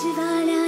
知道了